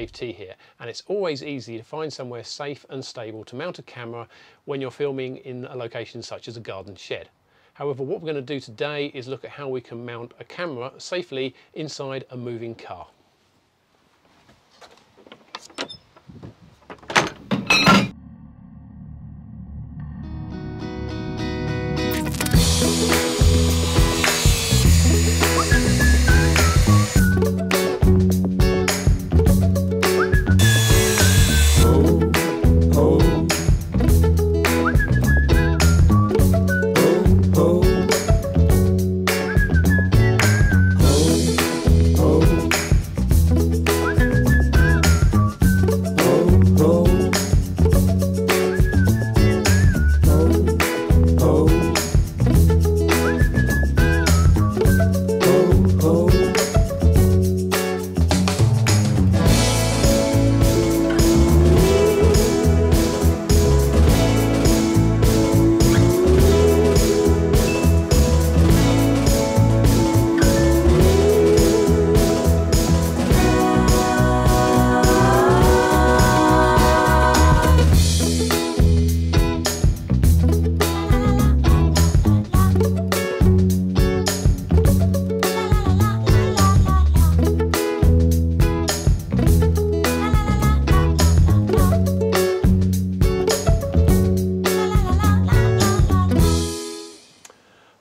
safety here and it's always easy to find somewhere safe and stable to mount a camera when you're filming in a location such as a garden shed. However, what we're going to do today is look at how we can mount a camera safely inside a moving car.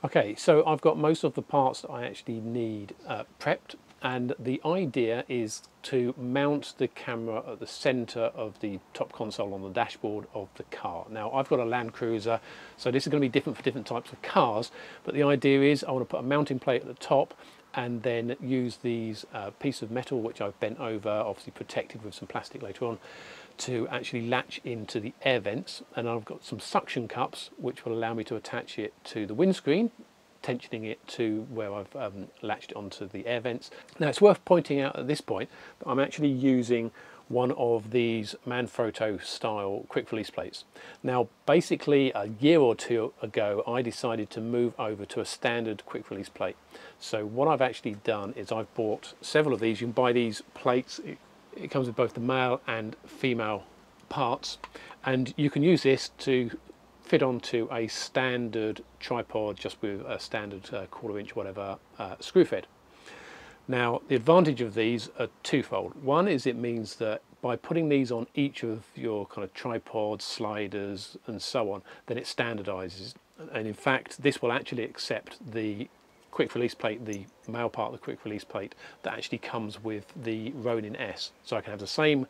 Okay, so I've got most of the parts that I actually need uh, prepped and the idea is to mount the camera at the center of the top console on the dashboard of the car. Now I've got a Land Cruiser so this is going to be different for different types of cars but the idea is I want to put a mounting plate at the top and then use these uh, piece of metal which I've bent over obviously protected with some plastic later on to actually latch into the air vents and I've got some suction cups which will allow me to attach it to the windscreen tensioning it to where I've um, latched it onto the air vents. Now it's worth pointing out at this point that I'm actually using one of these Manfrotto style quick release plates. Now basically a year or two ago I decided to move over to a standard quick release plate. So what I've actually done is I've bought several of these. You can buy these plates it comes with both the male and female parts and you can use this to fit onto a standard tripod just with a standard uh, quarter inch whatever uh, screw fed. Now the advantage of these are twofold. One is it means that by putting these on each of your kind of tripods, sliders and so on, then it standardizes. And in fact, this will actually accept the quick release plate, the male part of the quick release plate that actually comes with the Ronin S. So I can have the same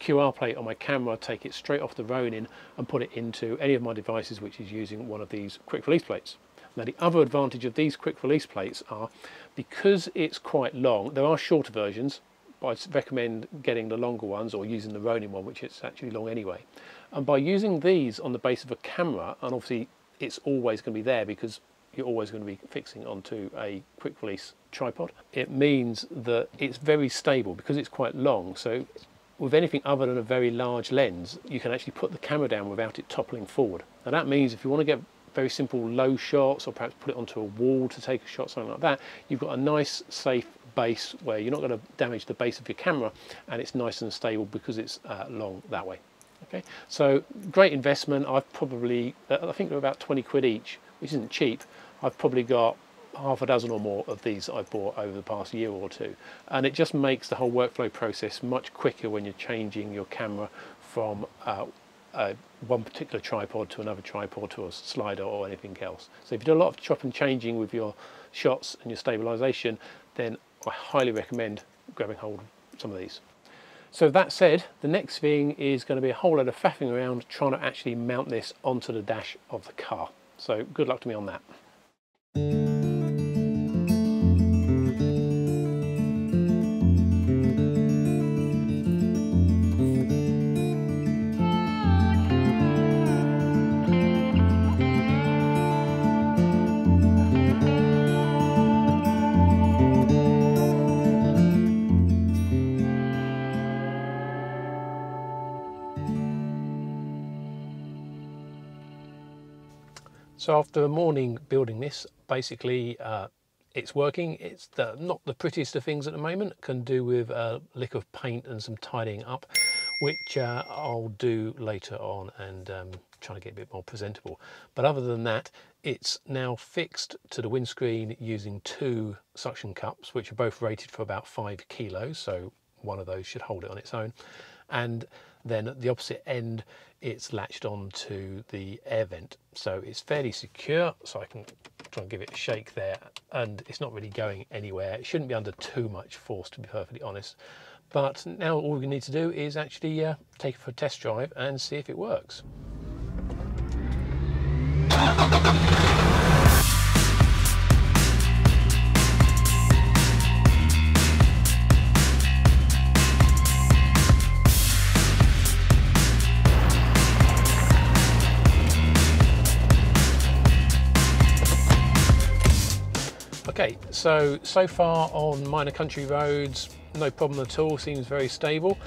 QR plate on my camera, take it straight off the Ronin and put it into any of my devices which is using one of these quick release plates. Now the other advantage of these quick release plates are because it's quite long, there are shorter versions, but I recommend getting the longer ones or using the Ronin one which is actually long anyway. And by using these on the base of a camera, and obviously it's always going to be there because you're always going to be fixing onto a quick release tripod. It means that it's very stable because it's quite long. So with anything other than a very large lens, you can actually put the camera down without it toppling forward. And that means if you want to get very simple low shots or perhaps put it onto a wall to take a shot, something like that, you've got a nice safe base where you're not going to damage the base of your camera and it's nice and stable because it's uh, long that way. Okay, so great investment. I've probably, I think they're about 20 quid each, which isn't cheap. I've probably got half a dozen or more of these I've bought over the past year or two. And it just makes the whole workflow process much quicker when you're changing your camera from uh, uh, one particular tripod to another tripod to a slider or anything else. So if you do a lot of chop and changing with your shots and your stabilization, then I highly recommend grabbing hold of some of these. So that said, the next thing is going to be a whole lot of faffing around trying to actually mount this onto the dash of the car. So good luck to me on that. So after a morning building this, basically uh, it's working. It's the, not the prettiest of things at the moment. Can do with a lick of paint and some tidying up, which uh, I'll do later on and um, try to get a bit more presentable. But other than that, it's now fixed to the windscreen using two suction cups, which are both rated for about five kilos. So one of those should hold it on its own. And then at the opposite end, it's latched onto the air vent. So it's fairly secure. So I can try and give it a shake there and it's not really going anywhere. It shouldn't be under too much force to be perfectly honest. But now all we need to do is actually uh, take it for a test drive and see if it works. So, so far on minor country roads, no problem at all, seems very stable.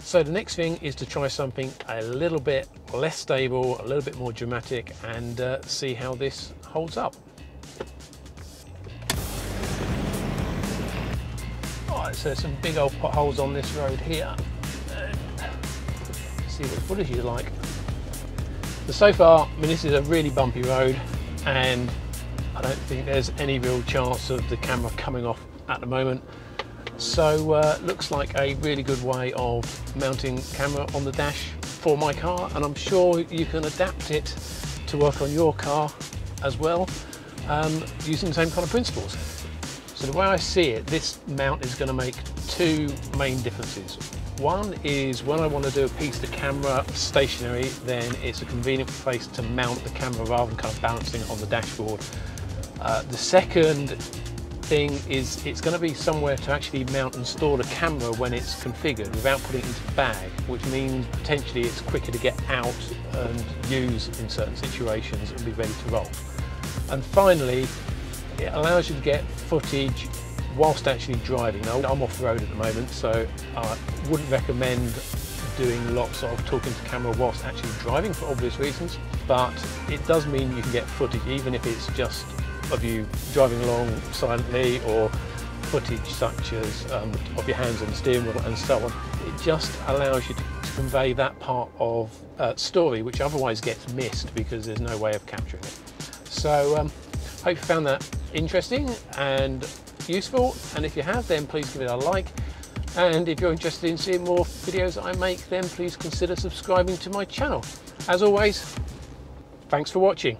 So the next thing is to try something a little bit less stable, a little bit more dramatic and uh, see how this holds up. Alright, so there's some big old potholes on this road here. see what the footage is like. so far, I mean, this is a really bumpy road and I don't think there's any real chance of the camera coming off at the moment. So uh, looks like a really good way of mounting camera on the dash for my car and I'm sure you can adapt it to work on your car as well um, using the same kind of principles. So the way I see it, this mount is going to make two main differences. One is when I want to do a piece of camera stationary, then it's a convenient place to mount the camera rather than kind of balancing it on the dashboard uh, the second thing is it's going to be somewhere to actually mount and store the camera when it's configured without putting it into the bag, which means potentially it's quicker to get out and use in certain situations and be ready to roll. And finally, it allows you to get footage whilst actually driving. Now, I'm off the road at the moment, so I wouldn't recommend doing lots of talking to camera whilst actually driving for obvious reasons, but it does mean you can get footage even if it's just of you driving along silently or footage such as um, of your hands on the steering wheel and so on. It just allows you to, to convey that part of uh, story which otherwise gets missed because there's no way of capturing it. So um, hope you found that interesting and useful and if you have then please give it a like and if you're interested in seeing more videos I make then please consider subscribing to my channel. As always, thanks for watching.